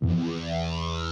Yeah.